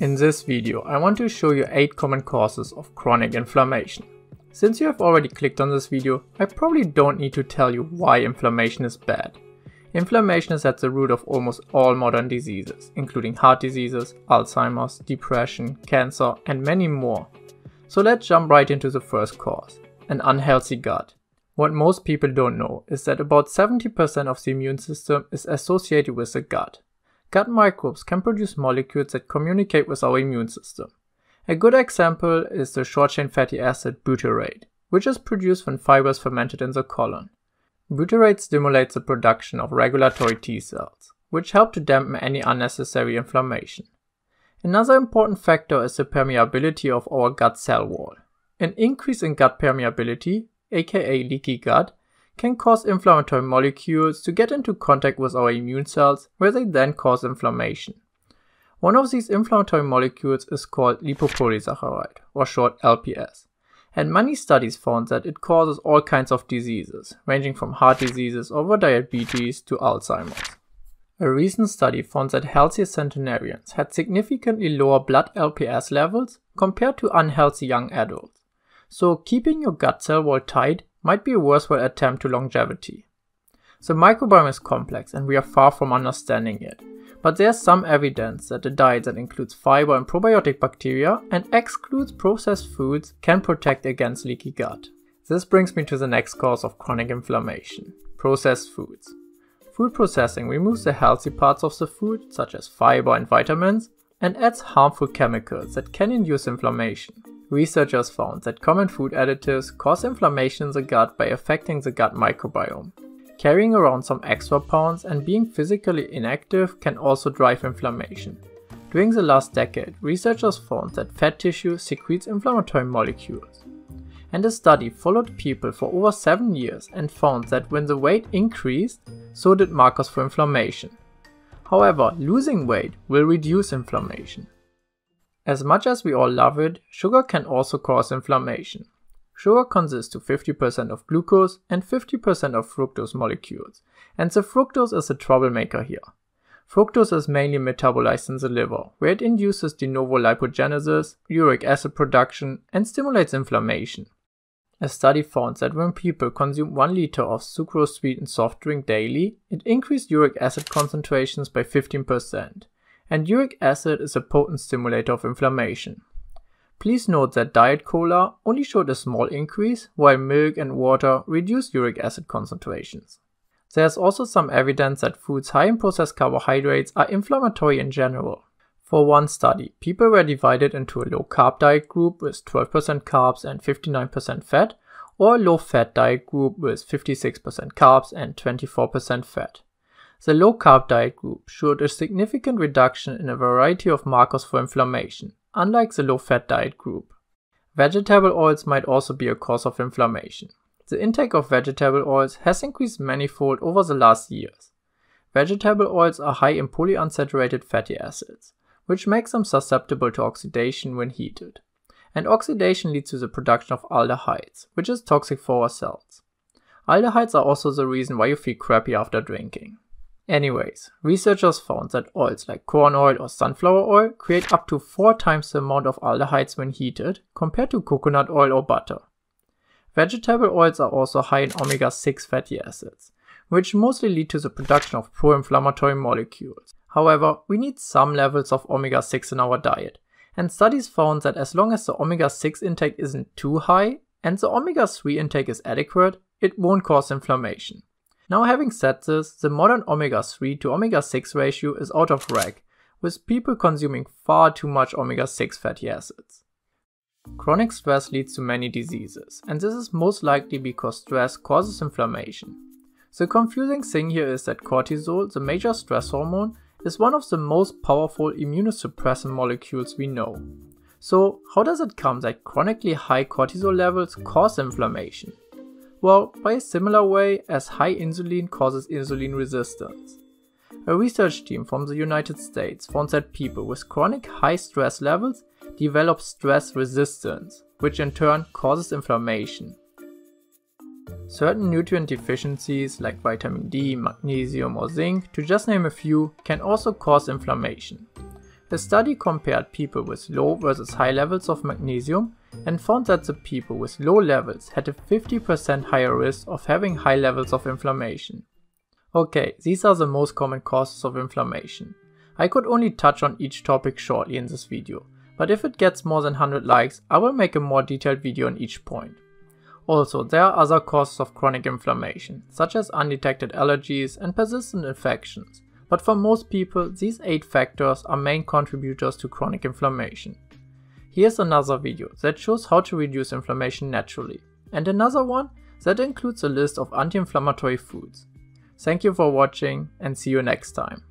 In this video, I want to show you 8 common causes of chronic inflammation. Since you have already clicked on this video, I probably don't need to tell you why inflammation is bad. Inflammation is at the root of almost all modern diseases, including heart diseases, Alzheimer's, depression, cancer, and many more. So let's jump right into the first cause, an unhealthy gut. What most people don't know is that about 70% of the immune system is associated with the gut. Gut microbes can produce molecules that communicate with our immune system. A good example is the short-chain fatty acid butyrate, which is produced when fibers fermented in the colon. Butyrate stimulates the production of regulatory T cells, which help to dampen any unnecessary inflammation. Another important factor is the permeability of our gut cell wall. An increase in gut permeability, aka leaky gut, can cause inflammatory molecules to get into contact with our immune cells, where they then cause inflammation. One of these inflammatory molecules is called lipopolysaccharide, or short LPS, and many studies found that it causes all kinds of diseases, ranging from heart diseases over diabetes to Alzheimer's. A recent study found that healthy centenarians had significantly lower blood LPS levels compared to unhealthy young adults. So keeping your gut cell wall tight might be a worthwhile attempt to longevity. The microbiome is complex and we are far from understanding it, but there's some evidence that a diet that includes fiber and probiotic bacteria and excludes processed foods can protect against leaky gut. This brings me to the next cause of chronic inflammation, processed foods. Food processing removes the healthy parts of the food, such as fiber and vitamins, and adds harmful chemicals that can induce inflammation. Researchers found that common food additives cause inflammation in the gut by affecting the gut microbiome. Carrying around some extra pounds and being physically inactive can also drive inflammation. During the last decade, researchers found that fat tissue secretes inflammatory molecules. And a study followed people for over 7 years and found that when the weight increased, so did markers for inflammation. However, losing weight will reduce inflammation. As much as we all love it, sugar can also cause inflammation. Sugar consists of 50% of glucose and 50% of fructose molecules, and the fructose is a troublemaker here. Fructose is mainly metabolized in the liver, where it induces de novo lipogenesis, uric acid production, and stimulates inflammation. A study found that when people consume 1 liter of sucrose sweetened soft drink daily, it increased uric acid concentrations by 15%, and uric acid is a potent stimulator of inflammation. Please note that Diet Cola only showed a small increase, while milk and water reduced uric acid concentrations. There is also some evidence that foods high in processed carbohydrates are inflammatory in general. For one study, people were divided into a low carb diet group with 12% carbs and 59% fat, or a low fat diet group with 56% carbs and 24% fat. The low carb diet group showed a significant reduction in a variety of markers for inflammation, unlike the low fat diet group. Vegetable oils might also be a cause of inflammation. The intake of vegetable oils has increased manifold over the last years. Vegetable oils are high in polyunsaturated fatty acids, which makes them susceptible to oxidation when heated. And oxidation leads to the production of aldehydes, which is toxic for our cells. Aldehydes are also the reason why you feel crappy after drinking. Anyways, researchers found that oils like corn oil or sunflower oil create up to 4 times the amount of aldehydes when heated compared to coconut oil or butter. Vegetable oils are also high in omega-6 fatty acids, which mostly lead to the production of pro-inflammatory molecules. However, we need some levels of omega-6 in our diet, and studies found that as long as the omega-6 intake isn't too high and the omega-3 intake is adequate, it won't cause inflammation. Now having said this, the modern omega-3 to omega-6 ratio is out of whack, with people consuming far too much omega-6 fatty acids. Chronic stress leads to many diseases, and this is most likely because stress causes inflammation. The confusing thing here is that cortisol, the major stress hormone, is one of the most powerful immunosuppressant molecules we know. So how does it come that chronically high cortisol levels cause inflammation? Well, by a similar way as high insulin causes insulin resistance. A research team from the United States found that people with chronic high stress levels develop stress resistance, which in turn causes inflammation. Certain nutrient deficiencies like vitamin D, magnesium or zinc, to just name a few, can also cause inflammation. A study compared people with low versus high levels of magnesium and found that the people with low levels had a 50% higher risk of having high levels of inflammation. Okay, these are the most common causes of inflammation. I could only touch on each topic shortly in this video, but if it gets more than 100 likes, I will make a more detailed video on each point. Also, there are other causes of chronic inflammation, such as undetected allergies and persistent infections, but for most people, these 8 factors are main contributors to chronic inflammation. Here's another video that shows how to reduce inflammation naturally, and another one that includes a list of anti-inflammatory foods. Thank you for watching and see you next time.